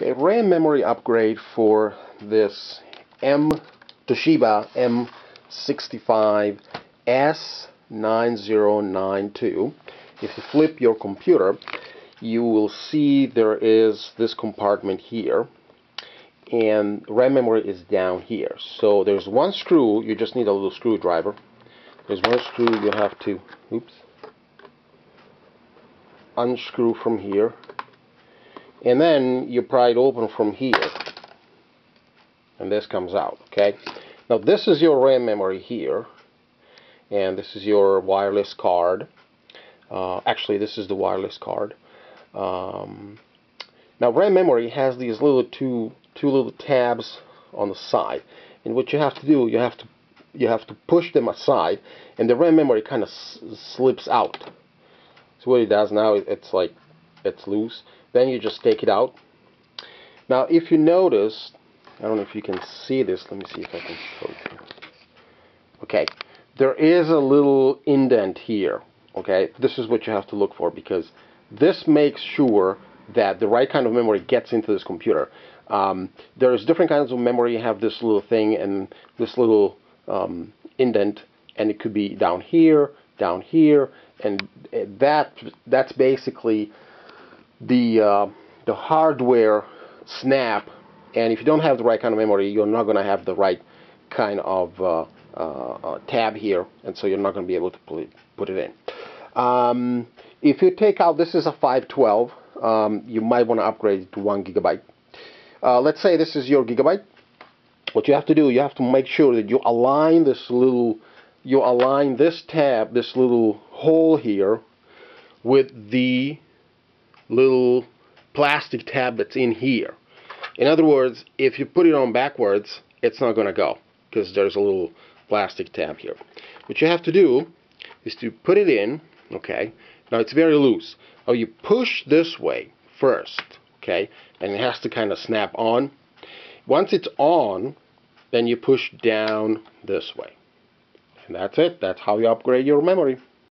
Okay, RAM memory upgrade for this M Toshiba M65S9092. If you flip your computer, you will see there is this compartment here and RAM memory is down here. So there's one screw, you just need a little screwdriver. There's one screw you have to, oops, unscrew from here and then you pry it open from here. And this comes out okay? Now this is your RAM memory here. And this is your wireless card. Uh, actually this is the wireless card. Um, now RAM memory has these little two two little tabs on the side. And what you have to do you have to you have to push them aside. And the RAM memory kind of slips out. So what it does now it's like it's loose then you just take it out. Now if you notice I don't know if you can see this let me see if I can show it okay there is a little indent here okay? This is what you have to look for because this makes sure that the right kind of memory gets into this computer. Um, there's different kinds of memory. You have this little thing and this little um, indent and it could be down here down here and that that's basically the uh, the hardware snap and if you don't have the right kind of memory you're not going to have the right kind of uh, uh, tab here and so you're not going to be able to put it, put it in. Um, if you take out this is a 512 um, you might want to upgrade it to one gigabyte. Uh, let's say this is your gigabyte. What you have to do you have to make sure that you align this little you align this tab this little hole here with the little plastic tab that's in here. In other words, if you put it on backwards, it's not going to go because there's a little plastic tab here. What you have to do is to put it in, okay, now it's very loose. Oh, you push this way first, okay, and it has to kind of snap on. Once it's on, then you push down this way. And that's it. That's how you upgrade your memory.